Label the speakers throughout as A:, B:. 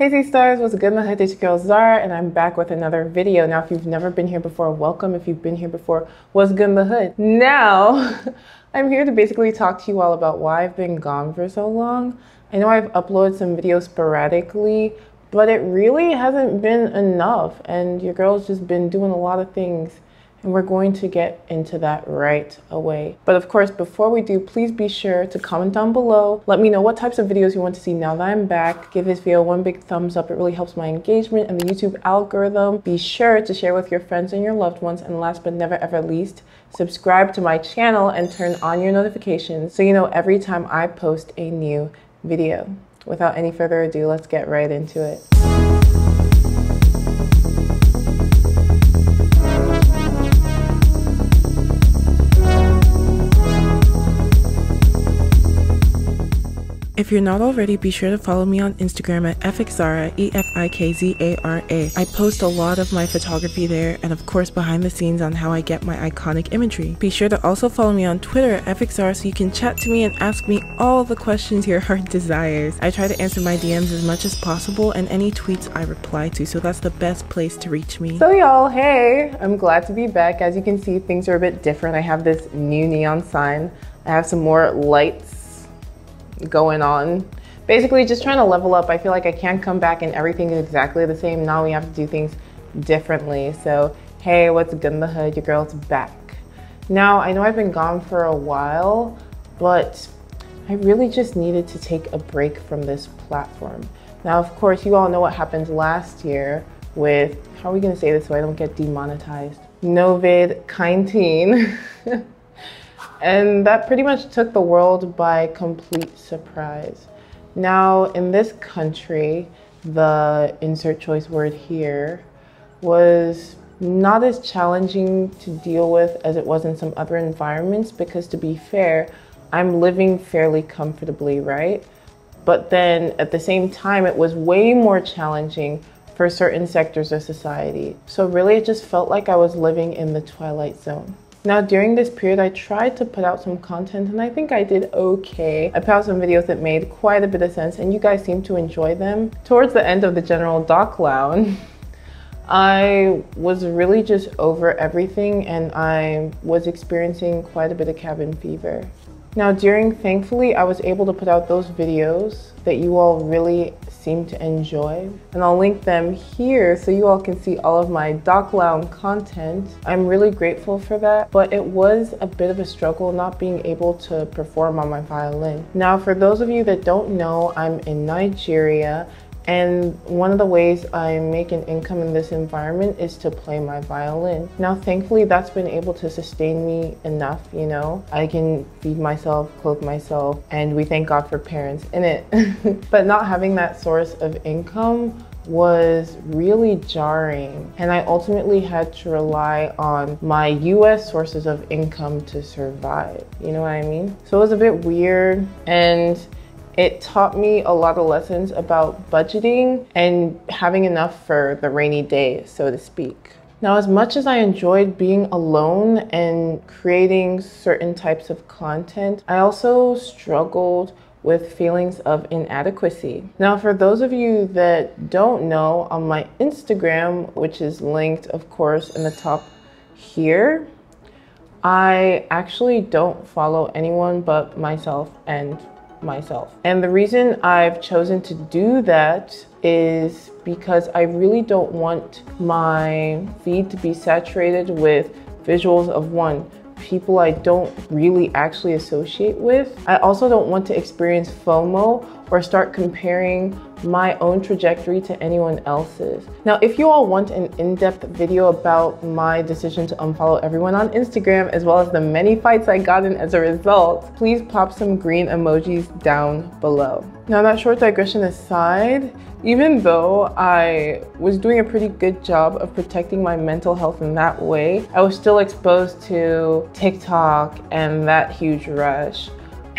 A: Hey Z Stars, what's good hood? It's your girl Zara and I'm back with another video. Now if you've never been here before, welcome. If you've been here before, what's good in the hood? Now, I'm here to basically talk to you all about why I've been gone for so long. I know I've uploaded some videos sporadically, but it really hasn't been enough and your girl's just been doing a lot of things and we're going to get into that right away. But of course, before we do, please be sure to comment down below. Let me know what types of videos you want to see now that I'm back. Give this video one big thumbs up. It really helps my engagement and the YouTube algorithm. Be sure to share with your friends and your loved ones. And last but never ever least, subscribe to my channel and turn on your notifications so you know every time I post a new video. Without any further ado, let's get right into it. If you're not already, be sure to follow me on Instagram at EfikZara, E-F-I-K-Z-A-R-A. I post a lot of my photography there and of course behind the scenes on how I get my iconic imagery. Be sure to also follow me on Twitter at EfikZara so you can chat to me and ask me all the questions your heart desires. I try to answer my DMs as much as possible and any tweets I reply to, so that's the best place to reach me. So y'all, hey, I'm glad to be back. As you can see, things are a bit different. I have this new neon sign. I have some more lights going on. Basically just trying to level up. I feel like I can't come back and everything is exactly the same. Now we have to do things differently. So, hey, what's good in the hood? Your girl's back. Now, I know I've been gone for a while, but I really just needed to take a break from this platform. Now, of course, you all know what happened last year with, how are we gonna say this so I don't get demonetized? Novid Kintine. And that pretty much took the world by complete surprise. Now, in this country, the insert choice word here was not as challenging to deal with as it was in some other environments because, to be fair, I'm living fairly comfortably, right? But then at the same time, it was way more challenging for certain sectors of society. So, really, it just felt like I was living in the twilight zone. Now during this period, I tried to put out some content and I think I did okay. I put out some videos that made quite a bit of sense and you guys seem to enjoy them. Towards the end of the general lockdown, I was really just over everything and I was experiencing quite a bit of cabin fever. Now during Thankfully, I was able to put out those videos that you all really seem to enjoy. And I'll link them here so you all can see all of my Doc Lounge content. I'm really grateful for that, but it was a bit of a struggle not being able to perform on my violin. Now, for those of you that don't know, I'm in Nigeria and one of the ways I make an income in this environment is to play my violin. Now, thankfully, that's been able to sustain me enough, you know. I can feed myself, clothe myself, and we thank God for parents in it. but not having that source of income was really jarring and I ultimately had to rely on my US sources of income to survive. You know what I mean? So it was a bit weird and it taught me a lot of lessons about budgeting and having enough for the rainy day, so to speak. Now, as much as I enjoyed being alone and creating certain types of content, I also struggled with feelings of inadequacy. Now, for those of you that don't know, on my Instagram, which is linked, of course, in the top here, I actually don't follow anyone but myself and myself. And the reason I've chosen to do that is because I really don't want my feed to be saturated with visuals of one, people I don't really actually associate with. I also don't want to experience FOMO or start comparing my own trajectory to anyone else's. Now, if you all want an in-depth video about my decision to unfollow everyone on Instagram, as well as the many fights I got in as a result, please pop some green emojis down below. Now, that short digression aside, even though I was doing a pretty good job of protecting my mental health in that way, I was still exposed to TikTok and that huge rush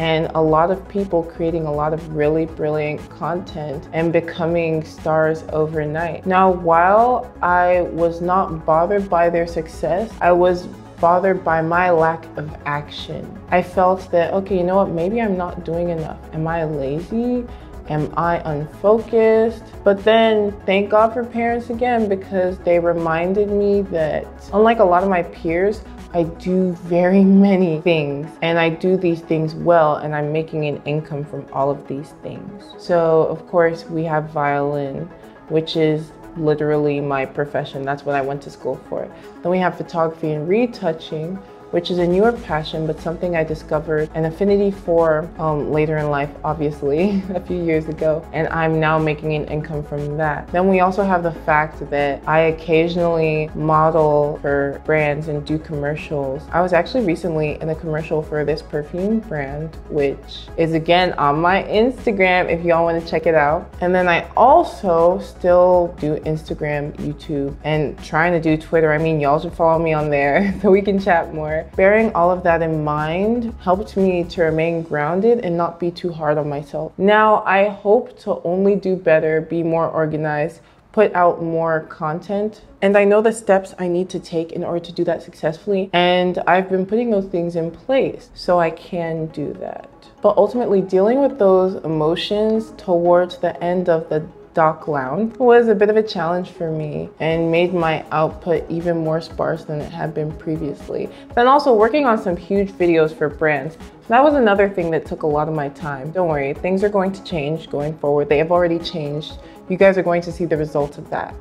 A: and a lot of people creating a lot of really brilliant content and becoming stars overnight. Now, while I was not bothered by their success, I was bothered by my lack of action. I felt that, okay, you know what, maybe I'm not doing enough. Am I lazy? Am I unfocused? But then thank God for parents again because they reminded me that unlike a lot of my peers, I do very many things and I do these things well and I'm making an income from all of these things. So of course we have violin, which is literally my profession. That's what I went to school for. Then we have photography and retouching, which is a newer passion, but something I discovered an affinity for um, later in life, obviously, a few years ago. And I'm now making an income from that. Then we also have the fact that I occasionally model for brands and do commercials. I was actually recently in a commercial for this perfume brand, which is again on my Instagram if y'all want to check it out. And then I also still do Instagram, YouTube, and trying to do Twitter. I mean, y'all should follow me on there so we can chat more. Bearing all of that in mind helped me to remain grounded and not be too hard on myself. Now, I hope to only do better, be more organized, put out more content. And I know the steps I need to take in order to do that successfully. And I've been putting those things in place so I can do that. But ultimately, dealing with those emotions towards the end of the doc lounge was a bit of a challenge for me and made my output even more sparse than it had been previously. Then also working on some huge videos for brands. That was another thing that took a lot of my time. Don't worry, things are going to change going forward. They have already changed. You guys are going to see the results of that.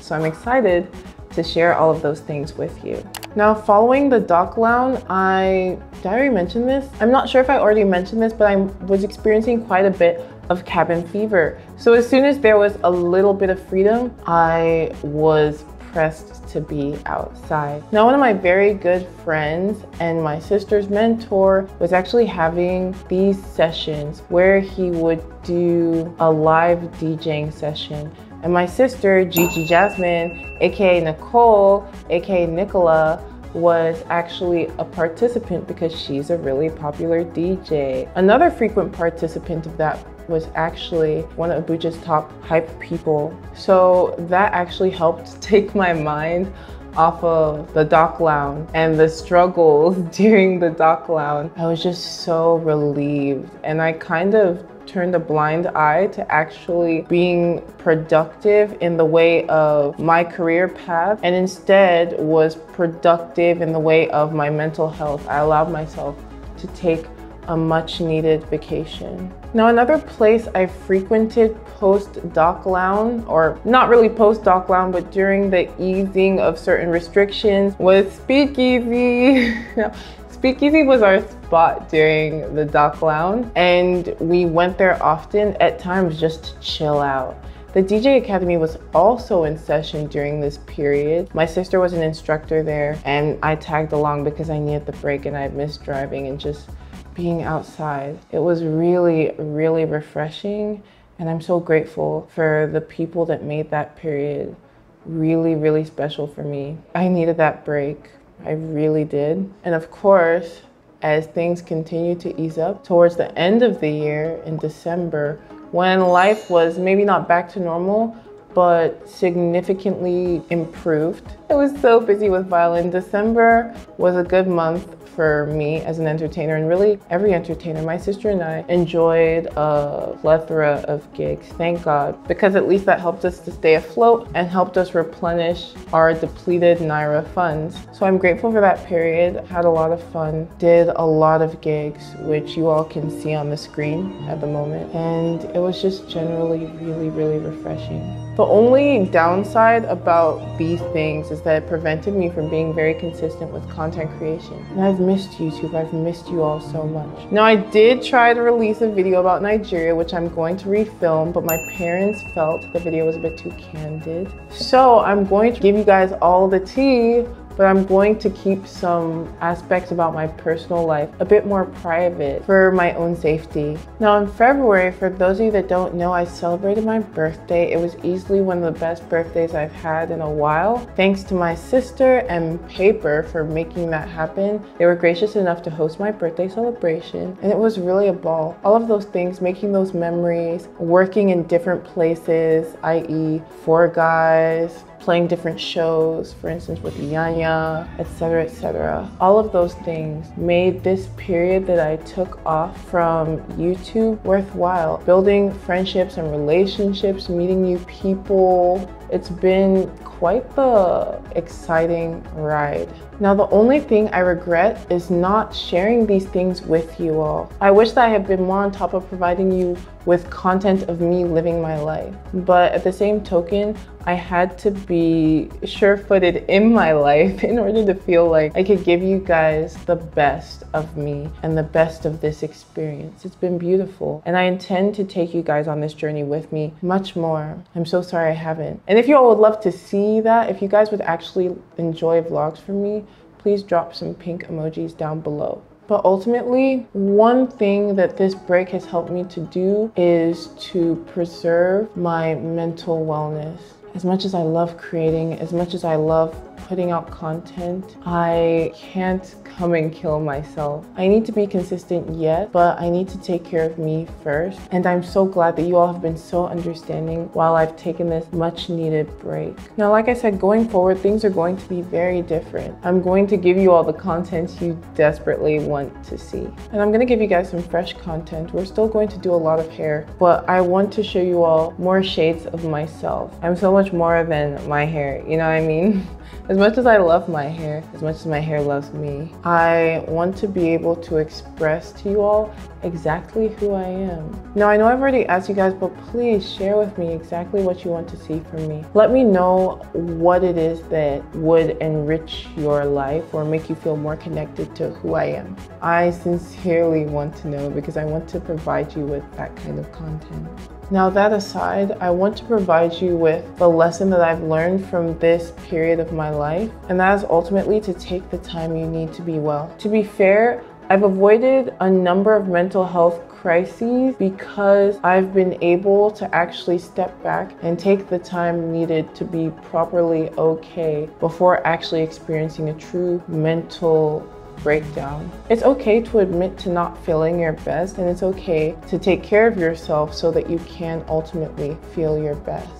A: So I'm excited to share all of those things with you. Now, following the doc lounge, I, did I already mention this? I'm not sure if I already mentioned this, but I was experiencing quite a bit of cabin fever. So as soon as there was a little bit of freedom, I was pressed to be outside. Now, one of my very good friends and my sister's mentor was actually having these sessions where he would do a live DJing session. And my sister, Gigi Jasmine, aka Nicole, aka Nicola, was actually a participant because she's a really popular DJ. Another frequent participant of that was actually one of Abuja's top hype people. So that actually helped take my mind off of the doc lounge and the struggles during the doc lounge. I was just so relieved and I kind of turned a blind eye to actually being productive in the way of my career path and instead was productive in the way of my mental health. I allowed myself to take a much needed vacation. Now another place I frequented post doc lounge, or not really post doc lounge, but during the easing of certain restrictions was Speakeasy. Speakeasy was our spot during the doc lounge and we went there often at times just to chill out. The DJ Academy was also in session during this period. My sister was an instructor there and I tagged along because I needed the break and I missed driving and just being outside. It was really, really refreshing. And I'm so grateful for the people that made that period really, really special for me. I needed that break. I really did. And of course, as things continue to ease up towards the end of the year in December, when life was maybe not back to normal, but significantly improved. I was so busy with violin. December was a good month for me as an entertainer and really every entertainer. My sister and I enjoyed a plethora of gigs, thank God, because at least that helped us to stay afloat and helped us replenish our depleted Naira funds. So I'm grateful for that period, had a lot of fun, did a lot of gigs, which you all can see on the screen at the moment. And it was just generally really, really refreshing. The only downside about these things is that it prevented me from being very consistent with content creation. And I've missed YouTube, I've missed you all so much. Now I did try to release a video about Nigeria, which I'm going to refilm, but my parents felt the video was a bit too candid. So I'm going to give you guys all the tea but I'm going to keep some aspects about my personal life a bit more private for my own safety. Now in February, for those of you that don't know, I celebrated my birthday. It was easily one of the best birthdays I've had in a while. Thanks to my sister and Paper for making that happen. They were gracious enough to host my birthday celebration and it was really a ball. All of those things, making those memories, working in different places, i.e. Four Guys, playing different shows, for instance with Yanya, etc., etc. All of those things made this period that I took off from YouTube worthwhile. Building friendships and relationships, meeting new people. It's been quite the exciting ride. Now, the only thing I regret is not sharing these things with you all. I wish that I had been more on top of providing you with content of me living my life. But at the same token, I had to be sure footed in my life in order to feel like I could give you guys the best of me and the best of this experience. It's been beautiful. And I intend to take you guys on this journey with me much more. I'm so sorry I haven't. And if you all would love to see that, if you guys would actually enjoy vlogs from me, please drop some pink emojis down below. But ultimately, one thing that this break has helped me to do is to preserve my mental wellness. As much as I love creating, as much as I love putting out content, I can't come and kill myself. I need to be consistent yet, but I need to take care of me first. And I'm so glad that you all have been so understanding while I've taken this much needed break. Now, like I said, going forward, things are going to be very different. I'm going to give you all the content you desperately want to see. And I'm gonna give you guys some fresh content. We're still going to do a lot of hair, but I want to show you all more shades of myself. I'm so much more than my hair, you know what I mean? As much as I love my hair, as much as my hair loves me, I want to be able to express to you all exactly who I am. Now, I know I've already asked you guys, but please share with me exactly what you want to see from me. Let me know what it is that would enrich your life or make you feel more connected to who I am. I sincerely want to know because I want to provide you with that kind of content. Now, that aside, I want to provide you with the lesson that I've learned from this period of my life, and that is ultimately to take the time you need to be well. To be fair, I've avoided a number of mental health crises because I've been able to actually step back and take the time needed to be properly okay before actually experiencing a true mental breakdown. It's okay to admit to not feeling your best, and it's okay to take care of yourself so that you can ultimately feel your best.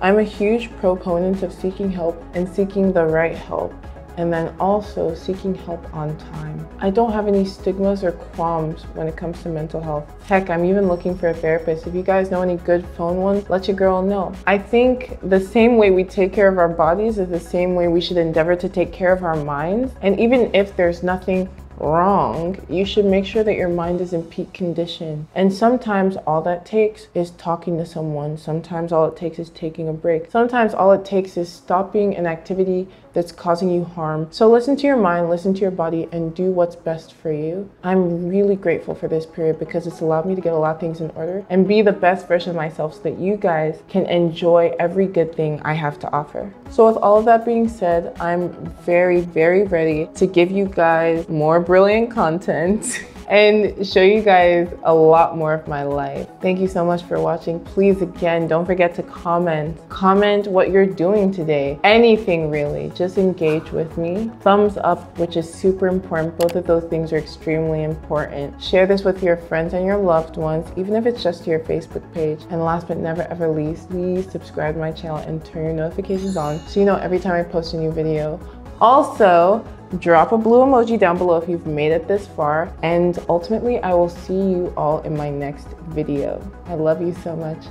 A: I'm a huge proponent of seeking help and seeking the right help and then also seeking help on time. I don't have any stigmas or qualms when it comes to mental health. Heck, I'm even looking for a therapist. If you guys know any good phone ones, let your girl know. I think the same way we take care of our bodies is the same way we should endeavor to take care of our minds. And even if there's nothing wrong, you should make sure that your mind is in peak condition. And sometimes all that takes is talking to someone. Sometimes all it takes is taking a break. Sometimes all it takes is stopping an activity that's causing you harm. So listen to your mind, listen to your body, and do what's best for you. I'm really grateful for this period because it's allowed me to get a lot of things in order and be the best version of myself so that you guys can enjoy every good thing I have to offer. So with all of that being said, I'm very, very ready to give you guys more brilliant content. and show you guys a lot more of my life. Thank you so much for watching. Please, again, don't forget to comment. Comment what you're doing today. Anything really, just engage with me. Thumbs up, which is super important. Both of those things are extremely important. Share this with your friends and your loved ones, even if it's just your Facebook page. And last but never ever least, please subscribe to my channel and turn your notifications on so you know every time I post a new video. Also, drop a blue emoji down below if you've made it this far. And ultimately, I will see you all in my next video. I love you so much.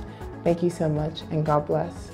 A: Thank you so much, and God bless.